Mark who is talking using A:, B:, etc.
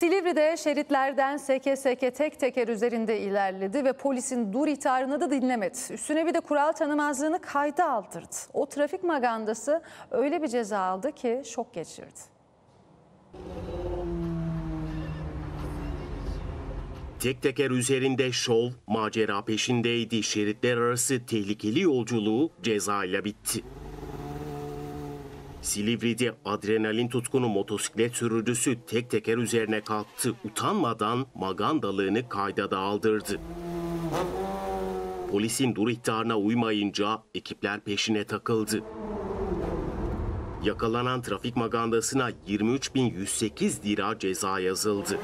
A: Silivri'de şeritlerden seke seke tek teker üzerinde ilerledi ve polisin dur ihtarını da dinlemedi. Üstüne bir de kural tanımazlığını kayda aldırdı. O trafik magandası öyle bir ceza aldı ki şok geçirdi.
B: Tek teker üzerinde şov, macera peşindeydi. Şeritler arası tehlikeli yolculuğu cezayla bitti. Silivri'de adrenalin tutkunu motosiklet sürücüsü tek teker üzerine kalktı. Utanmadan magandalığını kayda da aldırdı. Polisin dur ihtarına uymayınca ekipler peşine takıldı. Yakalanan trafik magandasına 23.108 lira ceza yazıldı.